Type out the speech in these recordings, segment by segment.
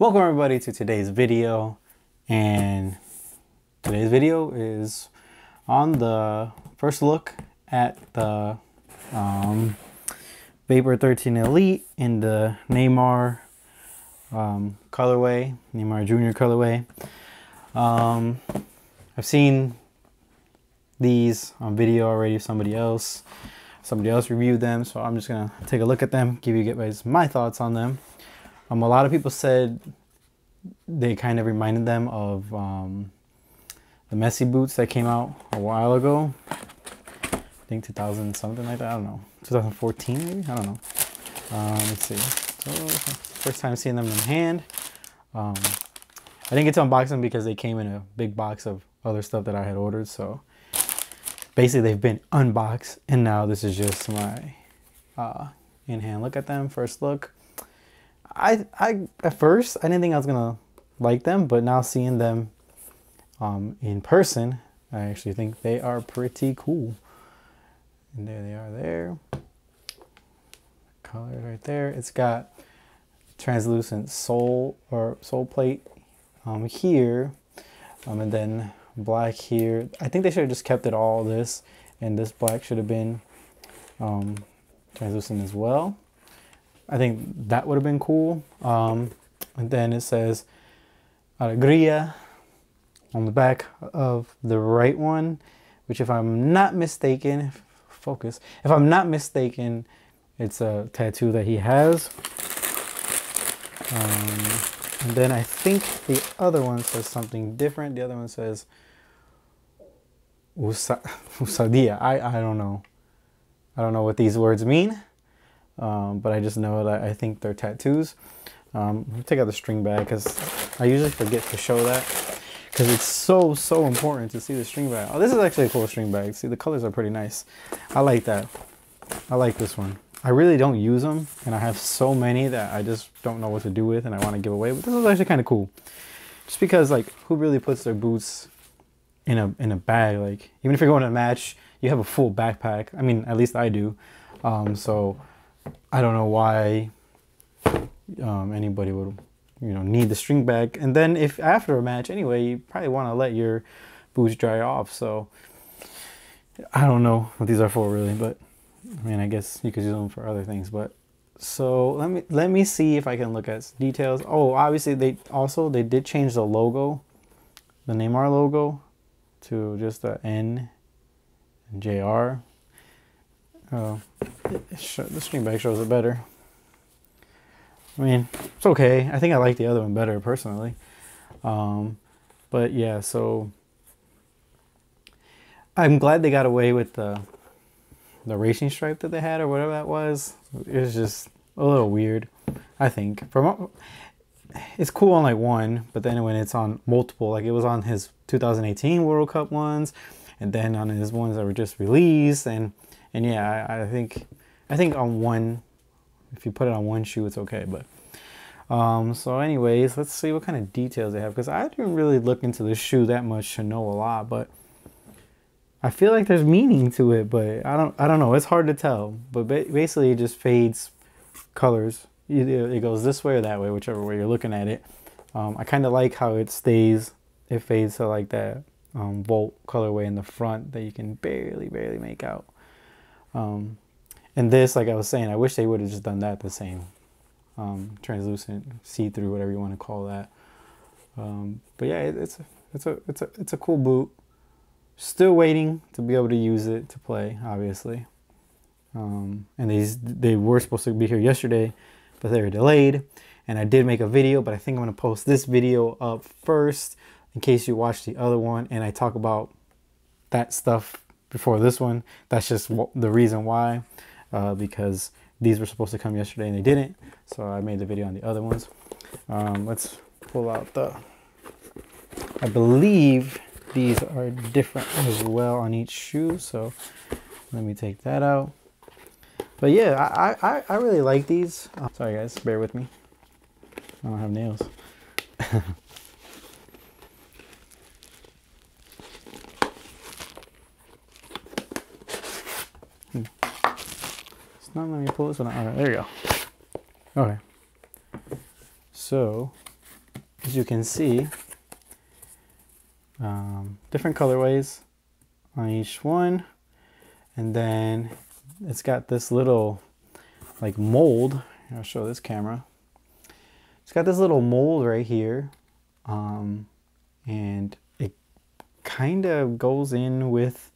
Welcome everybody to today's video and today's video is on the first look at the um, Vapor 13 Elite in the Neymar um, colorway, Neymar Junior colorway. Um, I've seen these on video already, somebody else. Somebody else reviewed them, so I'm just gonna take a look at them, give you guys my thoughts on them. Um, a lot of people said they kind of reminded them of um, the Messi boots that came out a while ago. I think 2000 something like that. I don't know. 2014 maybe. I don't know. Um, let's see. So first time seeing them in hand. Um, I didn't get to unbox them because they came in a big box of other stuff that I had ordered. So basically they've been unboxed and now this is just my uh, in hand look at them. First look. I I at first I didn't think I was gonna like them, but now seeing them um, in person, I actually think they are pretty cool. And there they are there. Color right there. It's got translucent sole or sole plate um, here, um, and then black here. I think they should have just kept it all this, and this black should have been um, translucent as well. I think that would have been cool. Um, and then it says Alegria on the back of the right one, which if I'm not mistaken, focus, if I'm not mistaken, it's a tattoo that he has. Um, and then I think the other one says something different. The other one says Usa, Usadia. I, I don't know. I don't know what these words mean. Um, but I just know that I think they're tattoos. Um, take out the string bag because I usually forget to show that because it's so, so important to see the string bag. Oh, this is actually a cool string bag. See, the colors are pretty nice. I like that. I like this one. I really don't use them and I have so many that I just don't know what to do with and I want to give away. But this is actually kind of cool. Just because like who really puts their boots in a in a bag? Like even if you're going to a match, you have a full backpack. I mean, at least I do. Um, so I don't know why um, anybody would, you know, need the string bag. And then if after a match anyway, you probably want to let your boots dry off. So I don't know what these are for really, but I mean, I guess you could use them for other things. But so let me let me see if I can look at details. Oh, obviously they also they did change the logo, the Neymar logo, to just the N and JR. Oh, the string bag shows it better. I mean, it's okay. I think I like the other one better personally. Um, but yeah, so I'm glad they got away with the the racing stripe that they had or whatever that was. It was just a little weird, I think. From it's cool on like one, but then when it's on multiple, like it was on his 2018 World Cup ones, and then on his ones that were just released, and and yeah, I, I think I think on one, if you put it on one shoe, it's okay. But um, so anyways, let's see what kind of details they have because I didn't really look into the shoe that much to know a lot, but I feel like there's meaning to it, but I don't I don't know. It's hard to tell. But basically, it just fades colors. It goes this way or that way, whichever way you're looking at it. Um, I kind of like how it stays. It fades to like that um, Volt colorway in the front that you can barely barely make out. Um, and this, like I was saying, I wish they would have just done that the same. Um, translucent, see-through, whatever you want to call that. Um, but yeah, it, it's a, it's a it's a it's a cool boot. Still waiting to be able to use it to play, obviously. Um, and these they were supposed to be here yesterday, but they were delayed. And I did make a video, but I think I'm gonna post this video up first in case you watch the other one and I talk about that stuff before this one. That's just the reason why, uh, because these were supposed to come yesterday and they didn't. So I made the video on the other ones. Um, let's pull out the, I believe these are different as well on each shoe. So let me take that out. But yeah, I, I, I really like these. Oh, sorry guys, bear with me. I don't have nails. not letting me pull this one out. There you go. Okay. So, as you can see, um, different colorways on each one. And then it's got this little like mold. I'll show this camera. It's got this little mold right here. Um, and it kind of goes in with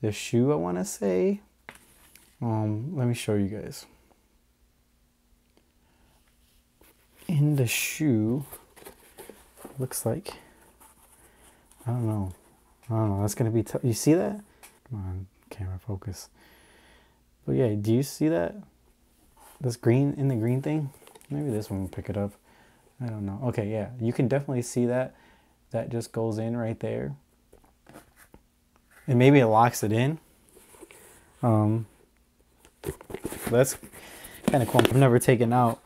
the shoe, I want to say. Um, let me show you guys. In the shoe, looks like, I don't know. I don't know. That's going to be tough. You see that? Come on, camera focus. But yeah, do you see that? This green in the green thing? Maybe this one will pick it up. I don't know. Okay, yeah. You can definitely see that. That just goes in right there. And maybe it locks it in. Um, that's kind of cool. I've never taken out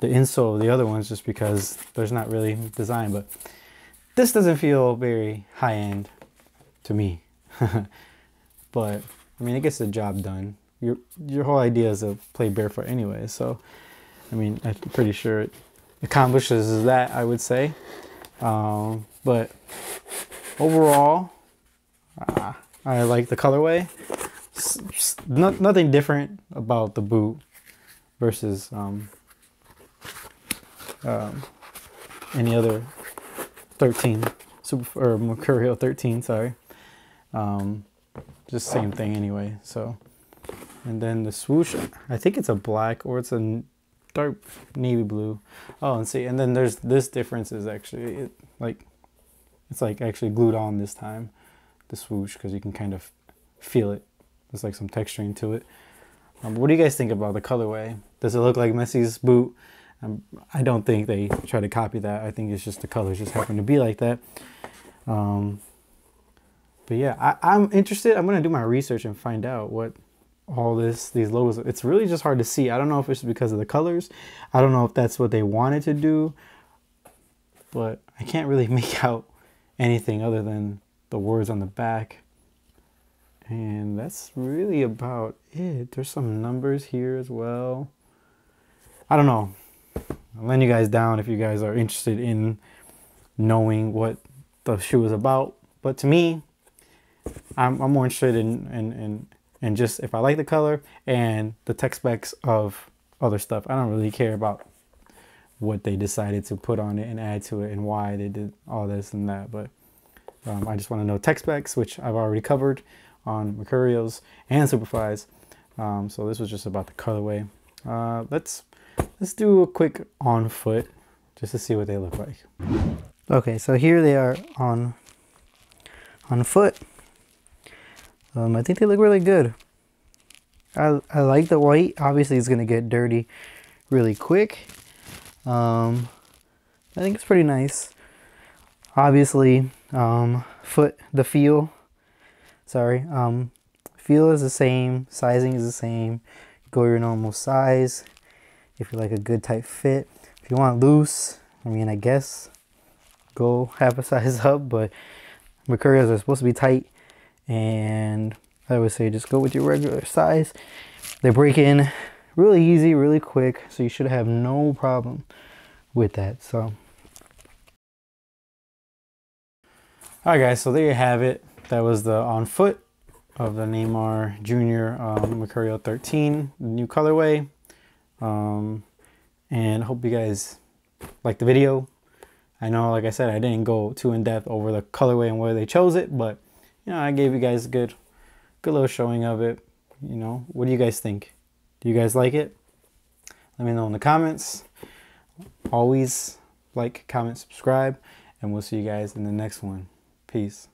the insole of the other ones just because there's not really design. But this doesn't feel very high-end to me. but, I mean, it gets the job done your your whole idea is to play barefoot anyway. So, I mean, I'm pretty sure it accomplishes that. I would say, um, but overall, uh, I like the colorway. No, nothing different about the boot versus um, um, any other 13 super or Mercurial 13. Sorry, um, just same thing anyway. So. And then the swoosh, I think it's a black or it's a dark navy blue. Oh, and see, and then there's this difference is actually it, like, it's like actually glued on this time, the swoosh, because you can kind of feel it. There's like some texturing to it. Um, what do you guys think about the colorway? Does it look like Messi's boot? Um, I don't think they try to copy that. I think it's just the colors just happen to be like that. Um, but yeah, I, I'm interested. I'm going to do my research and find out what all this these logos it's really just hard to see i don't know if it's because of the colors i don't know if that's what they wanted to do but i can't really make out anything other than the words on the back and that's really about it. There's some numbers here as well. I don't know. I'll let you guys down if you guys are interested in knowing what the shoe is about. But to me i'm, I'm more interested in, in, in and just if I like the color and the tech specs of other stuff. I don't really care about what they decided to put on it and add to it and why they did all this and that. But um, I just want to know tech specs, which I've already covered on Mercurials and Superflies. Um, so this was just about the colorway. Uh, let's let's do a quick on foot just to see what they look like. Okay, so here they are on on foot. Um, I think they look really good. I, I like the white. Obviously, it's going to get dirty really quick. Um, I think it's pretty nice. Obviously, um, foot, the feel, sorry, um, feel is the same, sizing is the same. Go your normal size if you like a good tight fit. If you want loose, I mean, I guess go half a size up, but Mercurials are supposed to be tight and I would say just go with your regular size. They break in really easy, really quick, so you should have no problem with that. So, all right, guys. So there you have it. That was the on foot of the Neymar Junior um, Mercurial 13, new colorway. Um, and hope you guys like the video. I know, like I said, I didn't go too in depth over the colorway and where they chose it, but you know, I gave you guys a good, good little showing of it. You know, what do you guys think? Do you guys like it? Let me know in the comments. Always like, comment, subscribe, and we'll see you guys in the next one. Peace.